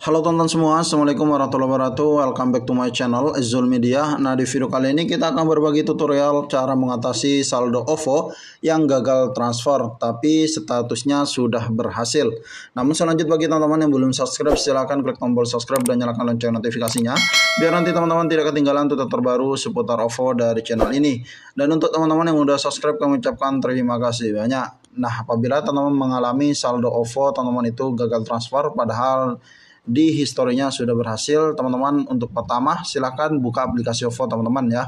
Halo teman-teman semua, Assalamualaikum warahmatullahi wabarakatuh. Welcome back to my channel, Zul Media. Nah di video kali ini kita akan berbagi tutorial cara mengatasi saldo OVO yang gagal transfer Tapi statusnya sudah berhasil. Namun selanjut bagi teman-teman yang belum subscribe silahkan klik tombol subscribe dan nyalakan lonceng notifikasinya. Biar nanti teman-teman tidak ketinggalan tutorial terbaru seputar OVO dari channel ini. Dan untuk teman-teman yang sudah subscribe kami ucapkan terima kasih banyak. Nah apabila teman-teman mengalami saldo OVO teman-teman itu gagal transfer padahal di historinya sudah berhasil teman-teman. Untuk pertama silahkan buka aplikasi OVO teman-teman ya.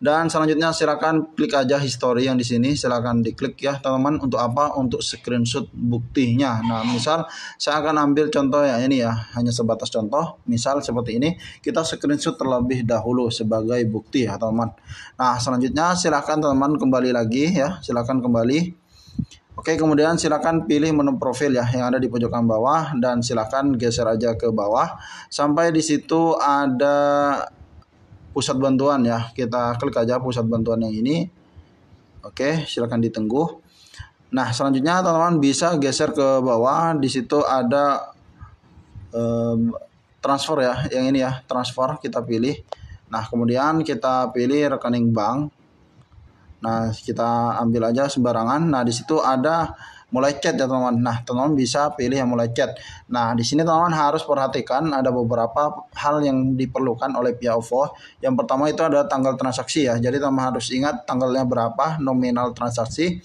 Dan selanjutnya silahkan klik aja history yang di sini. Silahkan diklik ya teman-teman. Untuk apa? Untuk screenshot buktinya. Nah misal saya akan ambil contoh ya ini ya. Hanya sebatas contoh. Misal seperti ini. Kita screenshot terlebih dahulu sebagai bukti ya teman-teman. Nah selanjutnya silahkan teman-teman kembali lagi ya. Silahkan kembali Oke, kemudian silakan pilih menu profil ya yang ada di pojokan bawah dan silakan geser aja ke bawah sampai di situ ada pusat bantuan ya. Kita klik aja pusat bantuan yang ini. Oke, silakan ditunggu. Nah, selanjutnya teman-teman bisa geser ke bawah. Di situ ada um, transfer ya, yang ini ya, transfer kita pilih. Nah, kemudian kita pilih rekening bank. Nah, kita ambil aja sembarangan. Nah, di situ ada mulai chat ya teman-teman. Nah, teman-teman bisa pilih yang mulai chat. Nah, di sini teman-teman harus perhatikan ada beberapa hal yang diperlukan oleh pihak OVO. Yang pertama itu adalah tanggal transaksi ya. Jadi teman-teman harus ingat tanggalnya berapa, nominal transaksi,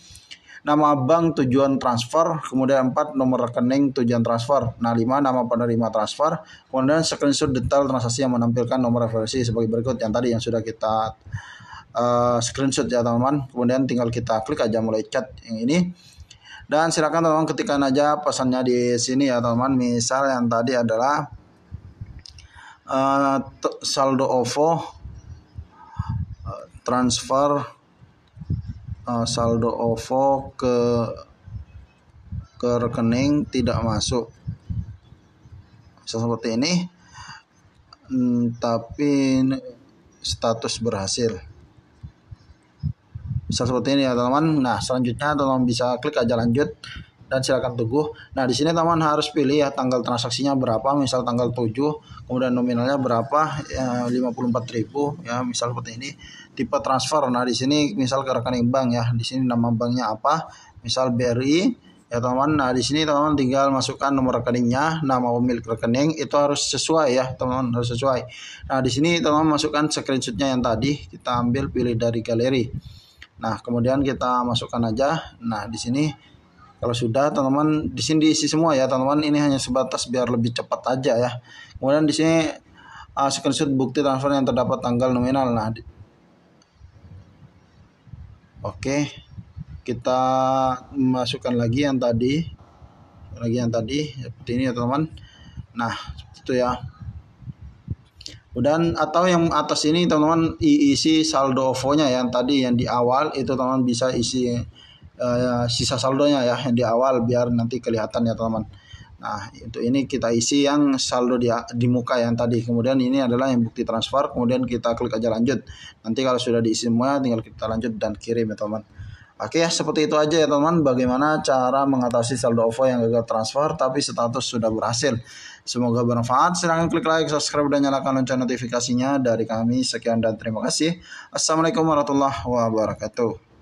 nama bank tujuan transfer, kemudian 4 nomor rekening tujuan transfer. Nah, 5 nama penerima transfer, kemudian screenshot detail transaksi yang menampilkan nomor referensi sebagai berikut yang tadi yang sudah kita uh, screenshot ya teman-teman. Kemudian tinggal kita klik aja mulai chat yang ini. Dan silakan teman-teman ketikkan aja pesannya di sini ya teman-teman. Misal yang tadi adalah uh, saldo OVO uh, transfer uh, saldo OVO ke ke rekening tidak masuk. Seperti ini. Hmm, tapi status berhasil. bisa seperti ini ya teman-teman. Nah selanjutnya teman-teman bisa klik aja lanjut dan silakan tunggu nah di sini teman harus pilih ya tanggal transaksinya berapa misal tanggal 7 kemudian nominalnya berapa ya, 54.000 ya misal seperti ini. Tipe transfer. Nah di sini misal ke rekening bank ya. Di sini nama banknya apa misal BRI ya teman-teman. Nah di sini teman-teman tinggal masukkan nomor rekeningnya nama pemilik rekening. Itu harus sesuai ya teman-teman harus sesuai. Nah di sini teman-teman masukkan screenshotnya yang tadi. Kita ambil pilih dari galeri Nah, kemudian kita masukkan aja. Nah, di sini kalau sudah teman-teman di sini diisi semua ya, teman-teman. Ini hanya sebatas biar lebih cepat aja ya. Kemudian di sini uh, screenshot bukti transfer yang terdapat tanggal nominal. Nah, di... Oke. Kita masukkan lagi yang tadi. Lagi yang tadi seperti ini ya, teman-teman. Nah, itu ya. Dan atau yang atas ini teman-teman isi saldo OVO-nya yang tadi yang di awal itu teman-teman bisa isi uh, sisa saldonya ya yang di awal biar nanti kelihatan ya teman-teman. Nah, itu ini kita isi yang saldo di, di muka yang tadi. Kemudian ini adalah yang bukti transfer, kemudian kita klik aja lanjut. Nanti kalau sudah diisi semua tinggal kita lanjut dan kirim ya teman-teman. Oke ya seperti itu aja ya teman bagaimana cara mengatasi saldo OVO yang gagal transfer tapi status sudah berhasil. Semoga bermanfaat. Silahkan klik like, subscribe dan nyalakan lonceng notifikasinya dari kami. Sekian dan terima kasih. Assalamualaikum warahmatullahi wabarakatuh.